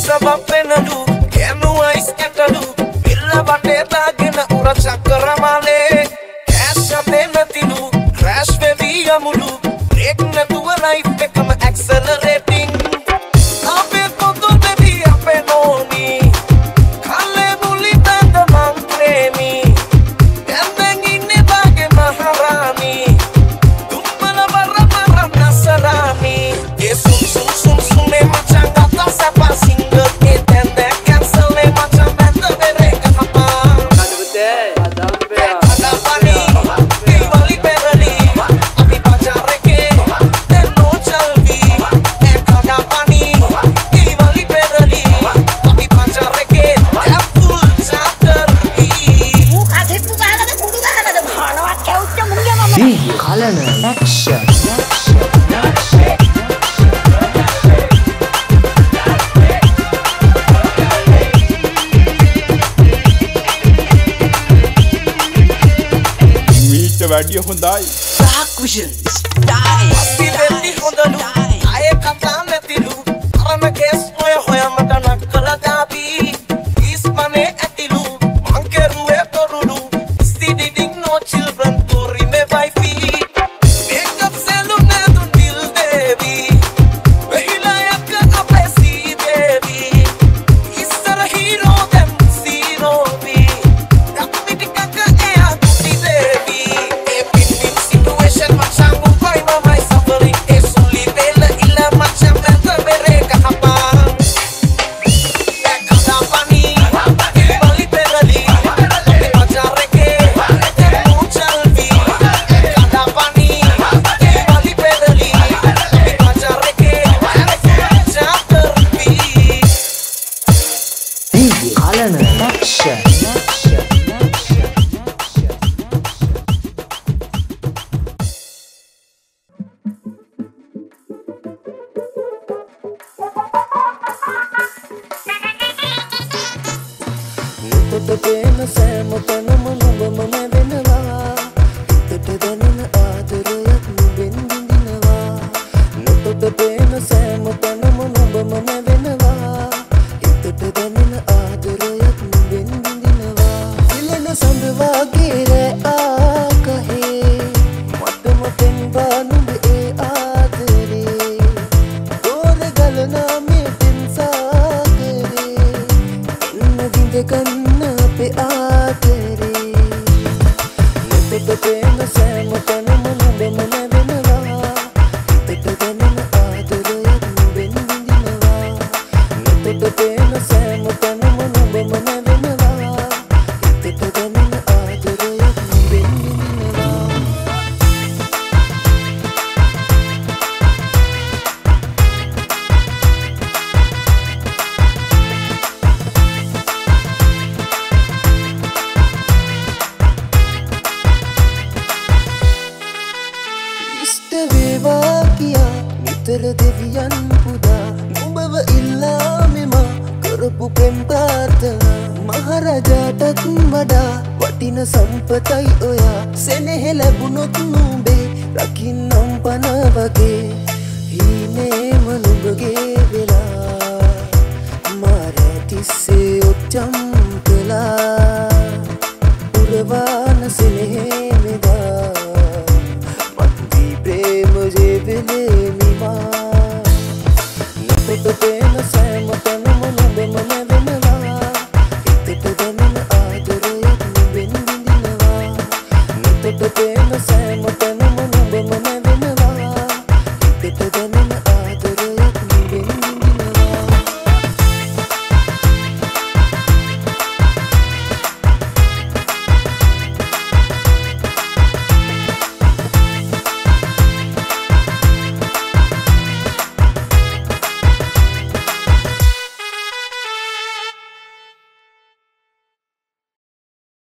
සබම් පෙන්නඩු කැනු ice කැටඩු පිල්ල වටේ දාගෙන උර චක්කරමාලේ කෑස්ස දෙන්නතිනු ක්‍රෑස්් වෙවී යමුළු Helena, extra. Radio Hyundai. Back visions. Die. Happy Bendy Hyundai. Die. I am Kaplan. ඔබට පේන සෑම තැනම ළඹම නැවෙනවා පෙර දෙවියන් පුදා නුඹව ඉල්ලා මෙම කරපු පෙම්පාර්ත මහරජාටත් වඩා වටින සම්පතයි ඔයා. සෙනෙහෙ ලැබුණොත් නුඹේ රකින්නම් පන වගේ හීනේම නුඹගේ වෙලා. මාරැතිස්සේ ඔච්චම් කලා පුරවාන සෙනෙහේ